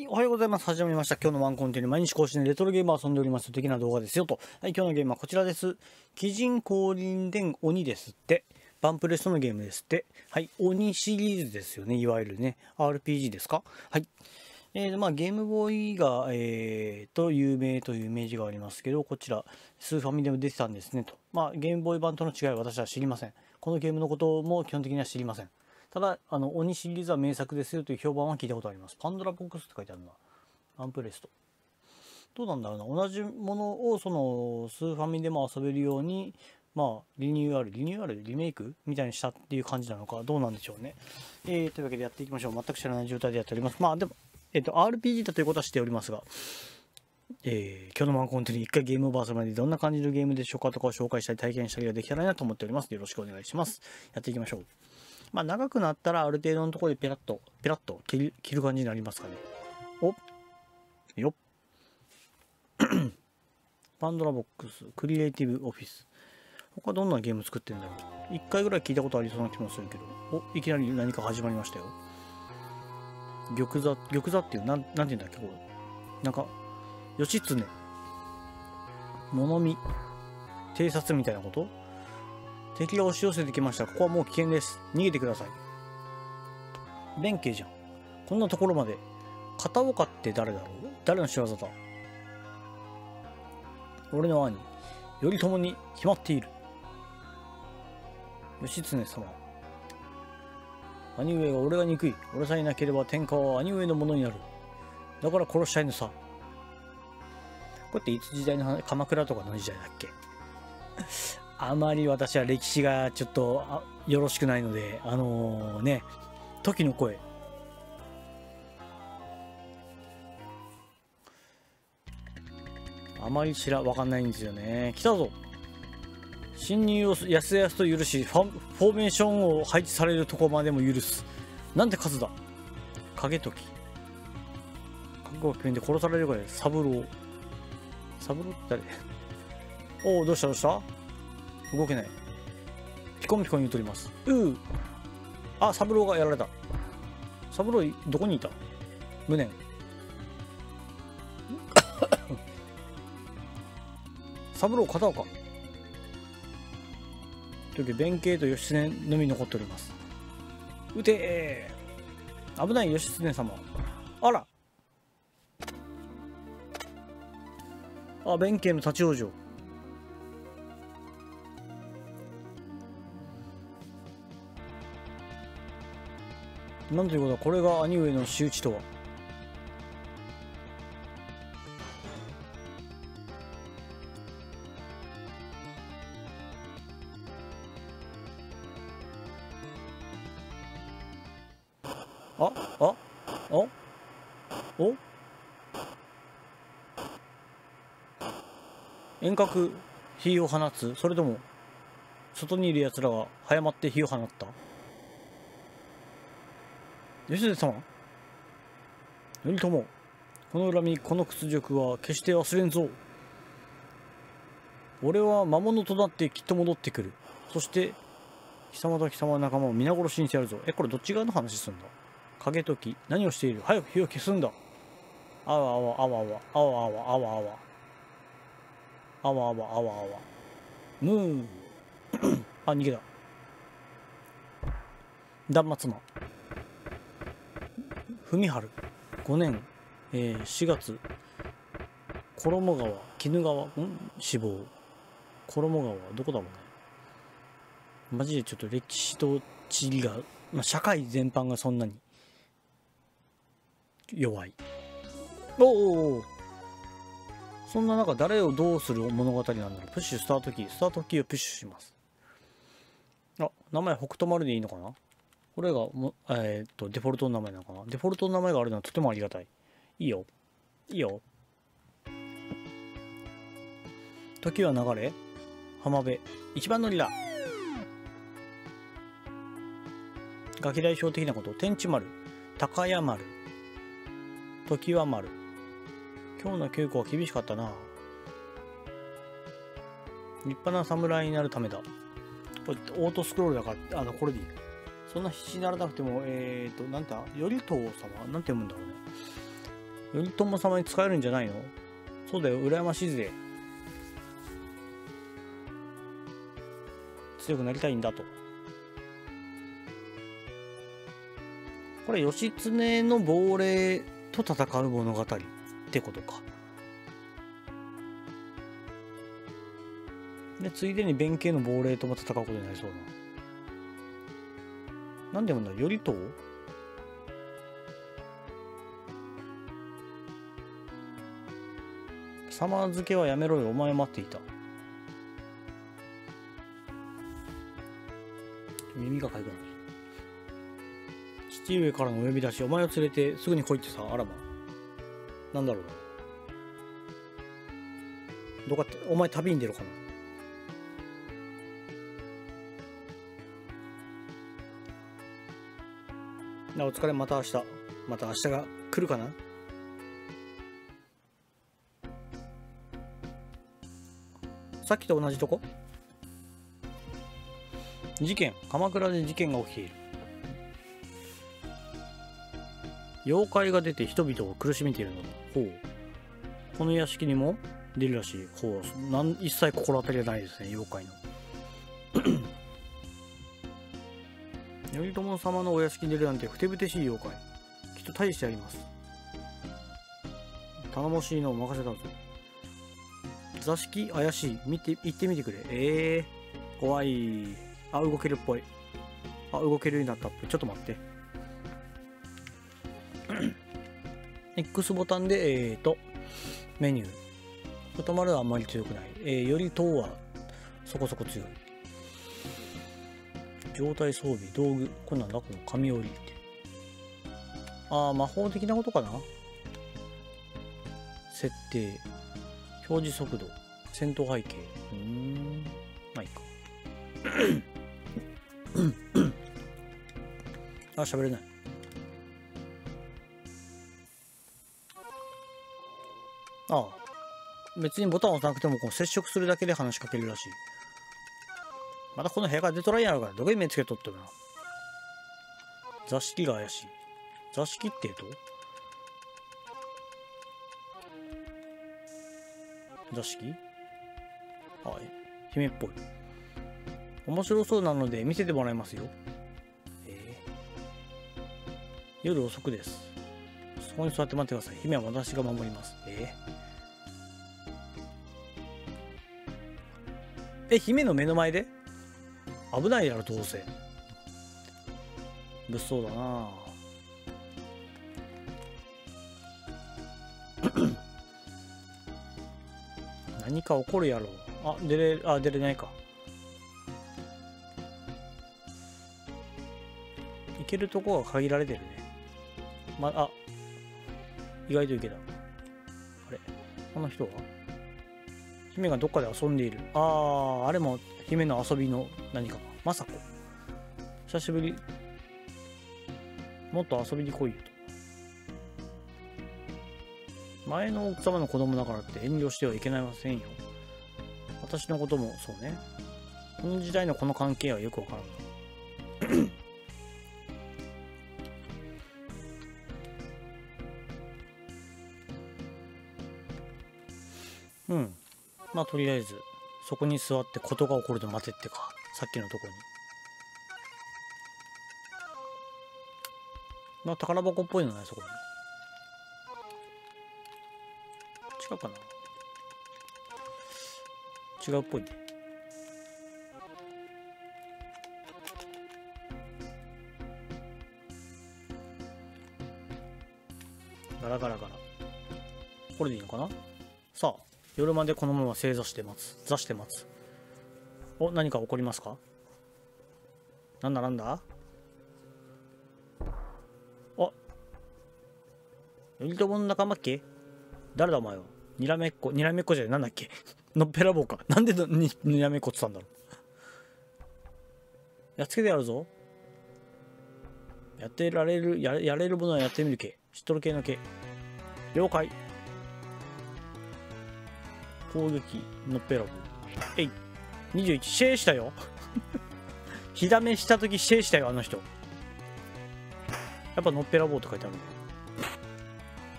い、おはようございます。始まりました。今日のワンコンテンツ毎日更新でレトロゲームを遊んでおります的な動画ですよと。はい、今日のゲームはこちらです。鬼人降臨伝鬼ですって。バンプレストのゲームですって。はい、鬼シリーズですよね。いわゆるね。RPG ですか？はい。えー、まあ、ゲームボーイが、えー、と有名というイメージがありますけど、こちら、スーファミでも出てたんですねと。まあ、ゲームボーイ版との違いは私は知りません。このゲームのことも基本的には知りません。ただ、あの、鬼シリーズは名作ですよという評判は聞いたことあります。パンドラボックスって書いてあるのは。アンプレスト。どうなんだろうな。同じものをそのスーファミでも遊べるように、まあ、リニューアル、リニューアル、リメイクみたいにしたっていう感じなのか、どうなんでしょうね。えー、というわけでやっていきましょう。全く知らない状態でやっております。まあ、でも、えっ、ー、と、RPG だということは知っておりますが、えー、今日のマンコンテンツ一回ゲームオーバーするまでどんな感じのゲームでしょうかとかを紹介したり体験したりができたらなと思っております。よろしくお願いします。やっていきましょう。まあ、長くなったらある程度のところでペラッと、ペラッと切る感じになりますかね。およっ。パンドラボックス、クリエイティブオフィス。他どんなゲーム作ってるんだろう。一回ぐらい聞いたことありそうな気もするけど。お、いきなり何か始まりましたよ。玉座、玉座っていう、なん、なんて言うんだっけ、これ。なんか、義経。物見。偵察みたいなこと？敵が押し寄せてきました。ここはもう危険です。逃げてください。弁慶じゃん。こんなところまで。片岡って誰だろう？誰の仕業だ？俺の兄、頼朝に決まっている。義経様。兄上が俺が憎い。俺さえいなければ天下は兄上のものになる。だから殺したいのさ。これっていつ時代の鎌倉とかの時代だっけ？あまり私は歴史がちょっとよろしくないので、あのー、ね、時の声。あまり知ら、わかんないんですよね。来たぞ侵入をやすやすと許しフォ、フォーメーションを配置されるとこまでも許す。なんて数だ影時。覚悟を決めて殺されるぐら。サブロー。サブローって誰？おお、どうしたどうした？動けない。ピコンピコン言うとります。うう。あ、サブローがやられた。サブロー、どこにいた？無念。三郎片岡というわけで弁慶と義経のみ残っております撃て危ない義経様あらあ弁慶の立ち往生なんということはこれが兄上の仕打ちとは？ああおお？遠隔火を放つ？それとも外にいる奴らが早まって火を放った？吉田様頼朝。この恨みこの屈辱は決して忘れんぞ。俺は魔物となってきっと戻ってくる。そして貴様と貴様の仲間を皆殺しにしてやるぞ。えこれどっち側の話すんだ？影時何をしている？早く火を消すんだ。あわあわあわあわ。あわあわあわあわ。あわあわあわあわ。ムーン。あ逃げた。断末魔。文春。5年、えー、4月。衣川。鬼衣川。ん？死亡。衣川。どこだろうね。マジでちょっと歴史と地理が、まあ、社会全般がそんなに弱い。おおそんな中、誰をどうする物語なんだろう。プッシュスタートキー。スタートキーをプッシュします。あ、名前北斗丸でいいのかな。これが、えー、っと、デフォルトの名前なのかな？デフォルトの名前があるのはとてもありがたい。いいよ。いいよ。時は流れ浜辺。一番乗りだ。ガキ大表的なこと。天地丸。高屋丸。時は丸。今日の稽古は厳しかったな。立派な侍になるためだ。これオートスクロールだから、あの、これでいい。そんな必死にならなくても、えーと、なんて、頼朝様？なんて読むんだろうね。頼朝様に使えるんじゃないの？そうだよ羨ましいぜ。強くなりたいんだと。これ義経の亡霊と戦う物語ってことか。でついでに弁慶の亡霊とも戦うことになりそうな。なんでもない頼朝。様付けはやめろよお前待っていた。耳がかゆくなる。父上からのお呼び出しお前を連れてすぐに来いってさあらまなんだろうな。どこかってお前旅に出るかな。お疲れまた明日。また明日が来るかな？さっきと同じとこ？事件鎌倉で事件が起きている。妖怪が出て人々を苦しめているのだ。ほう。この屋敷にも出るらしい。ほう。なん一切心当たりがないですね妖怪の。頼朝様のお屋敷に出るなんてふてぶてしい妖怪。きっと大してあります。頼もしいのを任せたぞ。座敷怪しい。見て行ってみてくれ。ええー、怖い。あ動けるっぽい。あ動けるようになったっぽい。ちょっと待って。X ボタンでえーとメニュー。止まるはあんまり強くない、えー、より等はそこそこ強い。状態装備道具これなんだこの紙折りって。ああ魔法的なことかな？設定表示速度戦闘背景。うんまあいいか。あ喋れない。ああ別にボタンを押さなくてもこう接触するだけで話しかけるらしい。またこの部屋から出とらんやろからどこに目つけとっとるな。座敷が怪しい。座敷って言う？と座敷？はい姫っぽい。面白そうなので見せてもらいますよ。えー、夜遅くです。そこに座って待ってください。姫は私が守ります。えー、え姫の目の前で？危ないやろどうせ。物騒だな。何か起こるやろ。あ出れあ出れないか。行けるとこが限られてるね。まあ。意外といけた。あれ？この人は？姫がどっかで遊んでいる。あああれも姫の遊びの何かまさこ久しぶり。もっと遊びに来いよと。前の奥様の子供だからって遠慮してはいけないませんよ。私のこともそうね。この時代のこの関係はよくわからん。うん。まあとりあえず。そこに座ってことが起こると待てってかさっきのとこに。まあ宝箱っぽいのねそこに。違うかな。違うっぽいね。ガラガラガラ。これでいいのかな？夜までこのまま正座して待つ。座して待つ。お何か起こりますか？なんだなんだ？あ頼朝の仲間っけ？誰だお前は？にらめっこにらめっこじゃない。なんだっけ？のっぺらぼうか。なんでににらめっこってたんだろう。やっつけてやるぞ。やってられるややれるものはやってみるけ。知っとる系の系。了解。攻撃のっぺらぼうえい。21シェーしたよ。火ダメした時シェーしたよあの人。やっぱのっぺらぼうって書いてある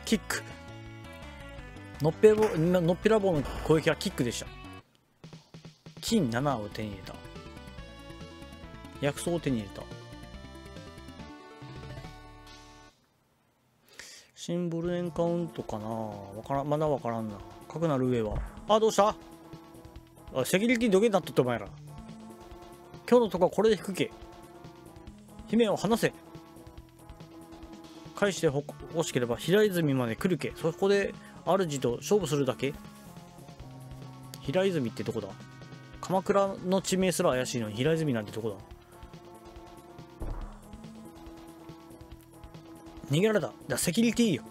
キック。のっぺらぼうのっぺらぼうの攻撃はキックでした。金7を手に入れた。薬草を手に入れた。シンボルエンカウントかな。わからん。まだわからんな。かくなる上は。あどうした？あセキュリティどけになっとってお前ら。今日のとこはこれで引くけ。姫を離せ。返してほ欲しければ平泉まで来るけ。そこで主と勝負するだけ。平泉ってどこだ。鎌倉の地名すら怪しいのに平泉なんてどこだ。逃げられた。だセキュリティよ。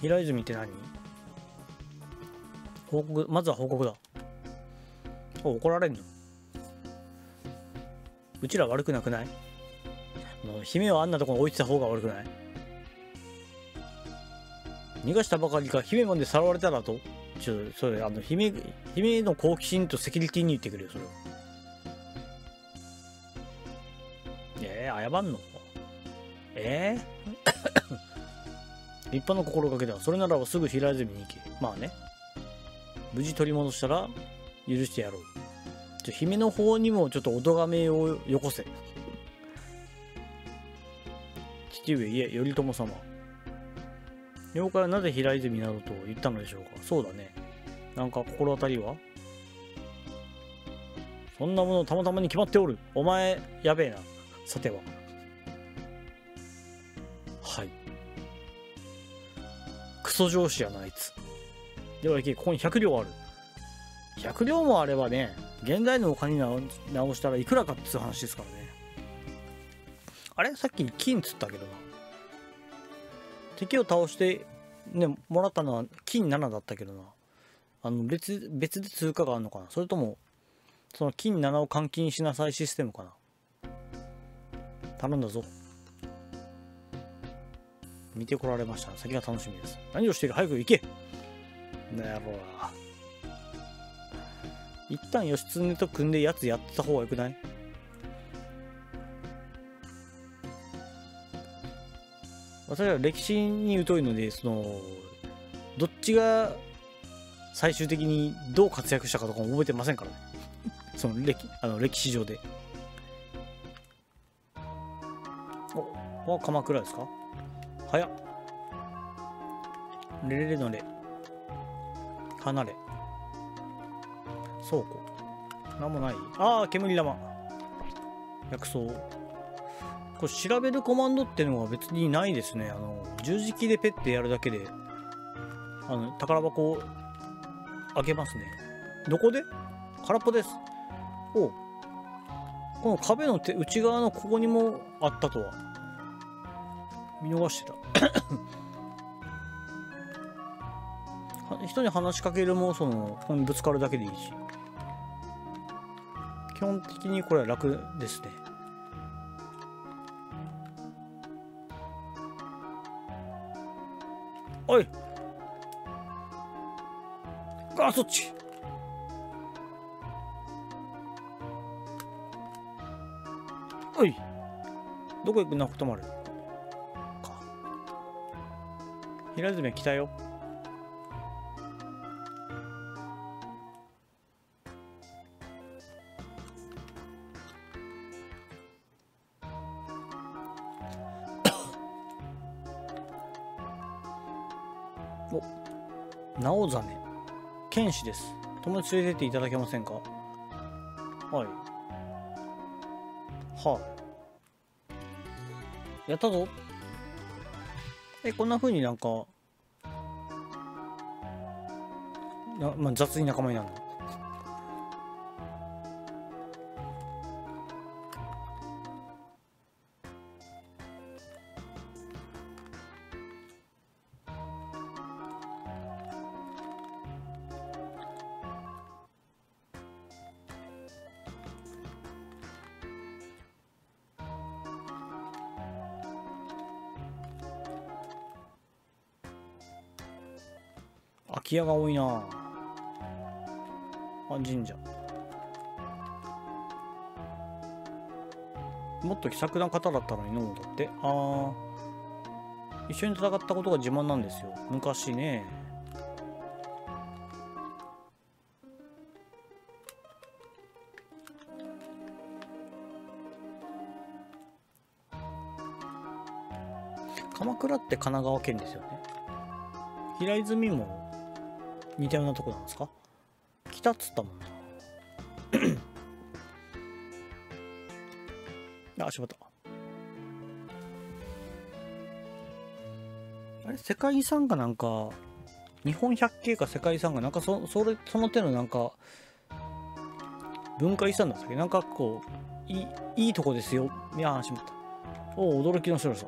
平泉って何？報告まずは報告だ。お怒られんの？うちら悪くなくない？もう姫をあんなとこに置いてた方が悪くない？逃がしたばかりか姫までさらわれたらと？ちょっとそれあの姫姫の好奇心とセキュリティに言ってくれよそれえー、謝んの？えー、立派な心がけだ。それならばすぐ平泉に行け。まあね。無事取り戻したら許してやろう。ちょ姫の方にもちょっとお咎めをよこせ。父上いえ頼朝様。妖怪はなぜ平泉などと言ったのでしょうか。そうだね。なんか心当たりは？そんなものたまたまに決まっておる。お前やべえな。さては。ソ上司やなあいつ。では行けここに100両ある。100両もあればね現代のお金に直したらいくらかっつう話ですからね。あれ？さっき金つったけど。な敵を倒してねもらったのは金7だったけどな。あの別別で通貨があるのかな。それともその金7を換金しなさいシステムかな。頼んだぞ。見てこられました。先が楽しみです。何をしている？早く行け。なるほど。一旦義経と組んでやつやってた方がよくない？私は歴史に疎いのでそのどっちが最終的にどう活躍したかとかも覚えてませんからね。その歴あの歴史上で。お鎌倉ですか？早っ。レレレのレ離れ。倉庫。なんもない？ああ煙玉。薬草。これ調べるコマンドっていうのは別にないですね。あの十字キーでペッてやるだけで。あの宝箱を開けますね。どこで？空っぽです。おこの壁の手内側のここにもあったとは。見逃してた。人に話しかけるもそのここにぶつかるだけでいいし。基本的にこれは楽ですね。おい。あそっち。おい。どこ行く？なことまる。平泉来たよ。お直ザネ剣士です。友達連れてっていただけませんか？はい。はいやったぞ。えこんな風になんか、まあ、雑に仲間になるの？空き家が多いな。あ神社。もっと気さくな方だったのにのだって。ああ一緒に戦ったことが自慢なんですよ。昔ね。鎌倉って神奈川県ですよね。平泉も似たようなとこなんですか？北っつったもんな あ、しまった。あれ？世界遺産かなんか、日本百景か世界遺産かなんかそ、それ、その手のなんか、文化遺産だったっけ？なんかこう、いい、いとこですよ。いやしまった。おお、驚きの白さ。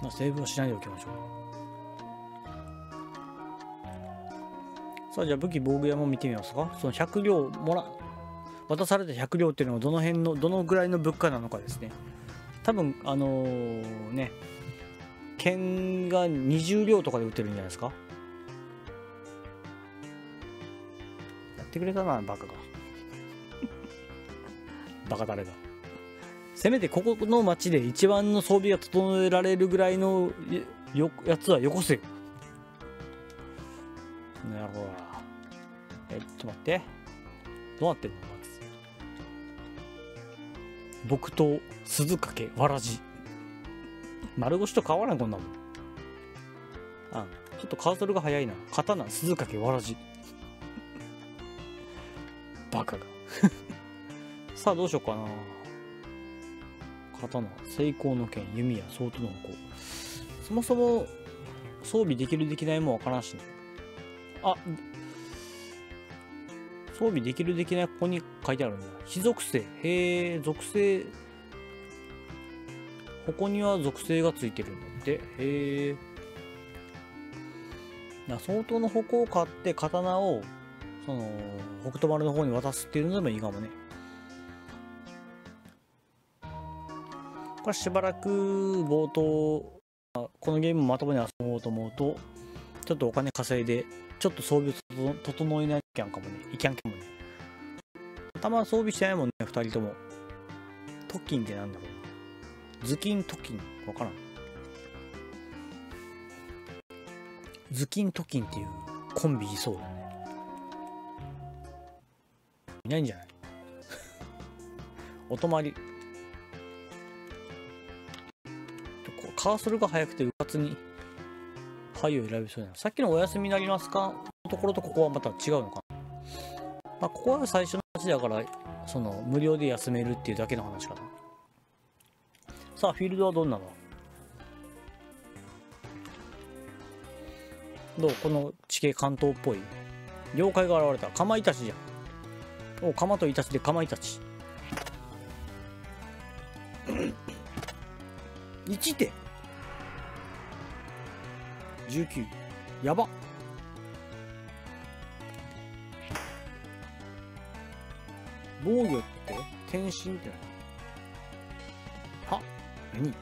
まあ、セーブはしないでおきましょう。さあ、じゃあ武器防具屋も見てみますか。その100両もら、渡された100両っていうのはどの辺のどのぐらいの物価なのかですね。多分あのー、ね剣が20両とかで売ってるんじゃないですか。やってくれたなバカが。バカ誰がせめてここの町で一番の装備が整えられるぐらいのやつはよこせ。よなるほど。えちょっと待って。どうなってんの木刀鈴掛わらじ。丸腰と変わらんこんなもん。あちょっとカーソルが早いな。刀鈴掛わらじ。バカが さあどうしようかな。刀成功の剣弓矢相当の子そもそも装備できるできないもわからんしね。あ装備できるできないここに書いてあるんだ。非属性。へえ、属性。ここには属性がついてるんだって。へえ。相当の矛を買って刀を、その、北斗丸の方に渡すっていうのでもいいかもね。これしばらく冒頭、このゲームまともに遊ぼうと思うと、ちょっとお金稼いでちょっと装備を整えないきゃんかもね。いきゃんけもね。頭装備してないもんね、二人とも。トキンってなんだろう。ズキントキン。わからん。ズキントキンっていうコンビいそうだね。いないんじゃない？お泊まり。カーソルが速くてうかつに牌を選びそうなさっきのお休みになりますか？のところとここはまた違うのか。まあ、ここは最初の話だから、その、無料で休めるっていうだけの話かな。さあ、フィールドはどんなの？どう？この地形関東っぽい。妖怪が現れた。かまいたちじゃん。お、かまといたちでかまいたち。1手19やば防御って転身って何？は？何？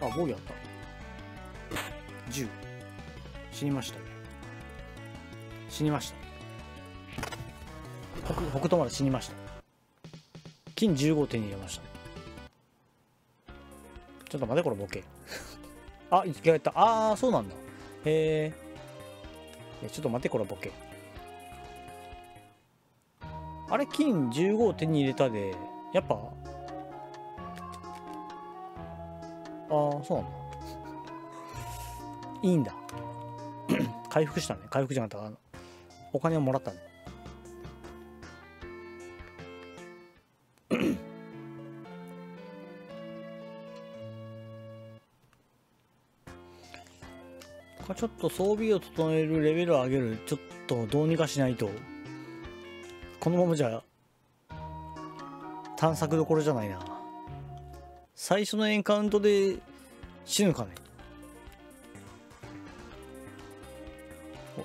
あ防御あった。10死にましたね。死にました。北北斗丸死にました。金15手に入れました。ちょっと待ってこれボケ。あ、生き返った。あー、そうなんだ。へえ。ちょっと待って、これボケ。れ、金15手に入れたで、やっぱ、あー、そうなんだ。いいんだ。回復したね。回復じゃなかった。お金をもらったね。ちょっと装備を整えるレベルを上げるちょっとどうにかしないとこのままじゃ探索どころじゃないな。最初のエンカウントで死ぬかね。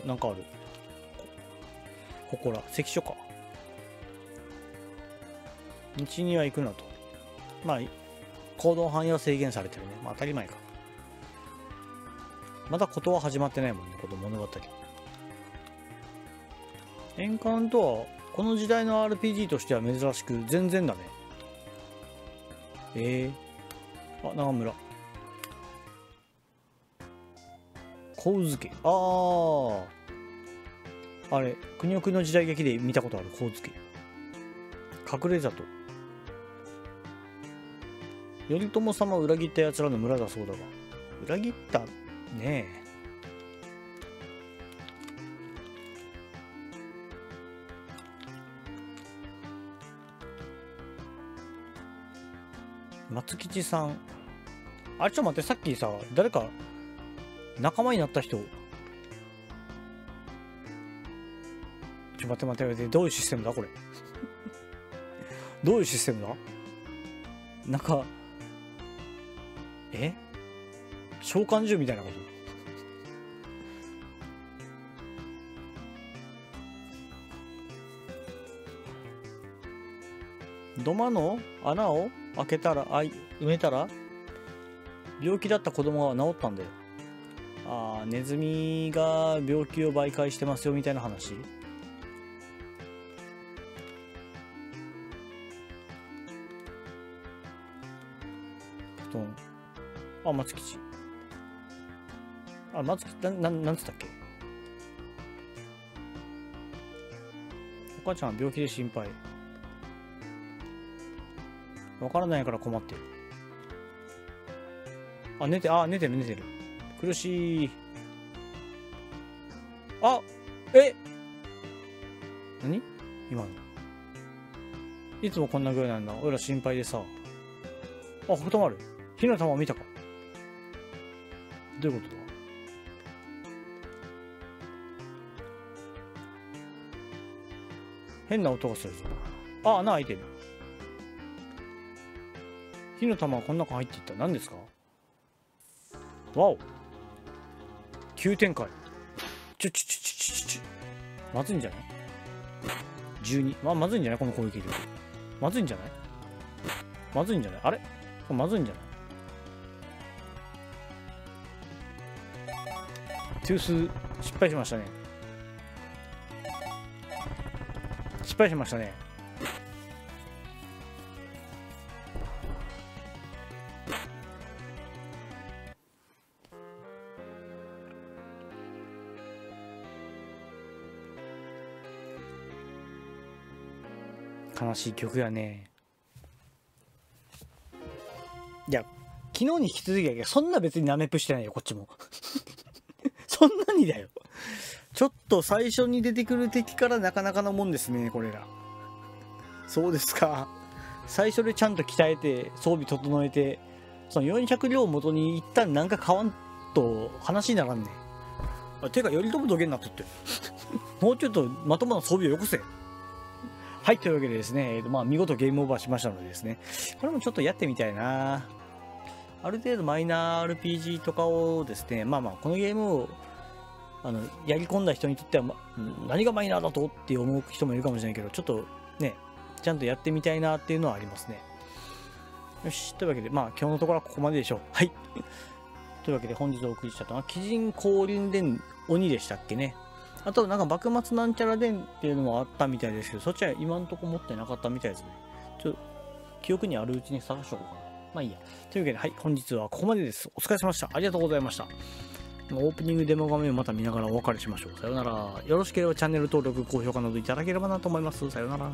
おなんかある。ここら。関所か。道には行くなと。まあ行動範囲は制限されてるね。まあ当たり前か。まだことは始まってないもんね、この物語。エンカウントは、この時代の RPG としては珍しく、全然だね。えー、あ長村。神漬けあああれ国奥の時代劇で見たことある神漬け隠れ里。頼朝様を裏切った奴らの村だそうだが。裏切った？ねえ。松吉さん。あれちょっと待ってさっきさ誰か仲間になった人。ちょ待って待って待ってどういうシステムだこれ。どういうシステムだ？なんかえ？召喚獣みたいなこと？土間の？穴を？開けたらあい埋めたら病気だった子供が治ったんだよ。ああネズミが病気を媒介してますよみたいな話。布団。あ松吉。あ松吉なななんつったっけ？お母ちゃんは病気で心配。わからないから困ってる。あ寝てあ寝てる寝てる。苦しい。あえ？何？今の。いつもこんなぐらいなんだ。俺ら心配でさ。あ太まる。火の玉見たか。どういうことだ？変な音がするぞ。あ穴開いてる。火の玉がこの中入っていった。何ですか？わお急展開。ちょちょちょちょちょちょまずいんじゃない ?12 まあまずいんじゃない？この攻撃力。まずいんじゃない？まずいんじゃない？あれ？まずいんじゃない？トゥース失敗しましたね。失敗しましたね。悲しい曲やね。いや昨日に引き続きやけどそんな別にナメプしてないよこっちも。そんなにだよ。ちょっと最初に出てくる敵からなかなかのもんですねこれら。そうですか。最初でちゃんと鍛えて装備整えてその400両を元に一旦なんか買わんと話にならんねあてか頼朝土下になっとって。もうちょっとまともな装備をよこせ。はい、というわけでですね、えーとまあ、見事ゲームオーバーしましたのでですね、これもちょっとやってみたいな。ある程度マイナー RPG とかをですね、まあまあ、このゲームをあのやり込んだ人にとっては、ま、何がマイナーだとって思う人もいるかもしれないけど、ちょっとね、ちゃんとやってみたいなっていうのはありますね。よし、というわけで、まあ、今日のところはここまででしょう。はい。というわけで、本日お送りしたのは、鬼人降臨伝鬼でしたっけね。あと、なんか幕末なんちゃら伝っていうのもあったみたいですけど、そっちは今んとこ持ってなかったみたいですね。ちょ記憶にあるうちに探しとこうかな。まあいいや。というわけで、はい、本日はここまでです。お疲れ様でした。ありがとうございました。オープニングデモ画面をまた見ながらお別れしましょう。さようなら。よろしければチャンネル登録、高評価などいただければなと思います。さようなら。